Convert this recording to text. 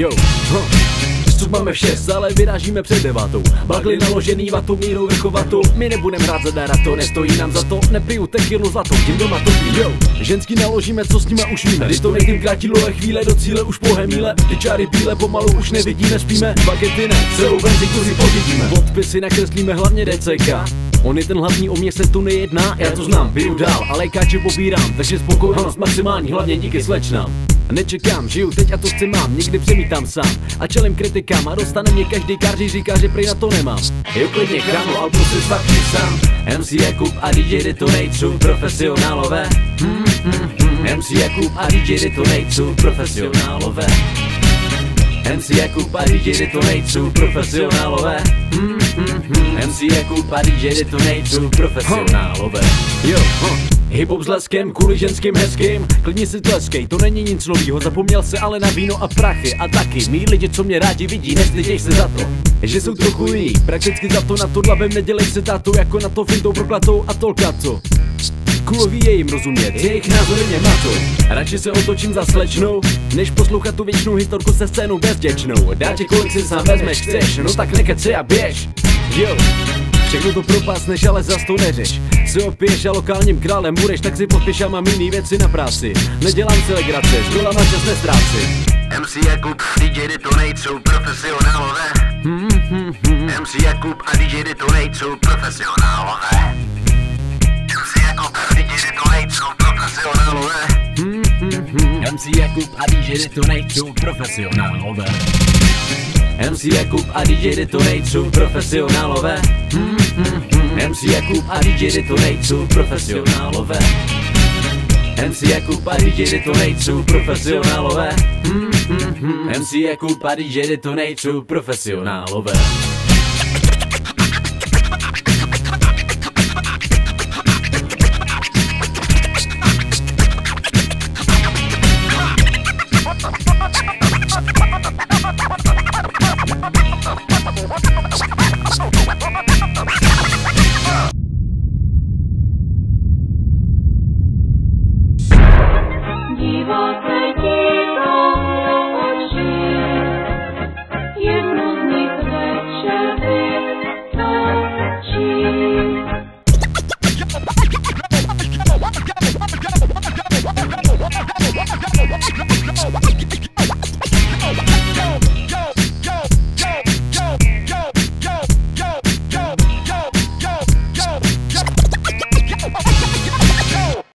Jo, huh. Vstup máme v 6, ale vyrážíme před devátou Bagly naložený vatou mírou vrchovatou My nebudem hrát za dára, to nestojí nám za to. Nepiju tekilu zlatou, tím doma to jo Ženský naložíme, co s nima už víme. Kdy to nejtým krátilo chvíle do cíle už pohé míle. Ty čáry bíle pomalu už nevidíme, spíme. Bagety ne, celou benzinku si pořídíme. Podpisy nakreslíme hlavně DCK On je ten hlavní, o mě se tu nejedná, já to znám, piju dál, ale káče pobírám, takže spokojenost maximální, hlavně díky slečnám. Nečekám, žiju teď a to chci mám, někdy přemítám sám a čelím kritikám a dostane mě každý každý říká, že prý na to nemám. Jo klidně kámo, album si fakt sám. MC Jakub a DJ Detonate jsou profesionálové. Hmm, hmm, hmm. MC Jakub a DJ Detonate jsou profesionálové. MC Jakub a DJ Detonate jsou profesionálové. Hmm, hmm, hmm. MC Jakub a DJ Detonate jsou profesionálové. Jo, huh. Hip-hop s leskem, kvůli ženským hezkým Klidně si tleskej, to není nic novýho Zapomněl se ale na víno a prachy A taky, mý lidi, co mě rádi vidí Nestyděj se za to, že jsou trochu jiný Prakticky za to na to dlabem nedělej se tátu Jako na to fintou proklatou a tolka Kulový je jim rozumět, jejich názory mě matou. Radši se otočím za slečnou, než poslouchat tu věčnou historku se scénou bezděčnou. Dá ti kolik si sám vezmeš, chceš, no tak nekeci a běž. Jo, Všechno to propásneš, ale zas to neřeš. Si opiješ a lokálním králem budeš, tak si podpiš a mám jiný věci na práci. Nedělám si legrace, s na čas nestráci. MC Jakub, DJ Detonate jsou profesionálové. Hmm, hmm, hmm. MC Jakub a DJ Detonate jsou profesionálové MC Jakub a DJ Detonate jsou profesionálové. MC Jakub a DJ Detonate jsou profesionálové. Hmm, hmm, hmm. MC Jakub a DJ Detonate jsou profesionálové. MC Jakub a DJ Detonate jsou profesionálové. Hmm, hmm, hmm. MC Jakub a DJ Detonate jsou profesionálové